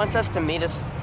wants us to meet us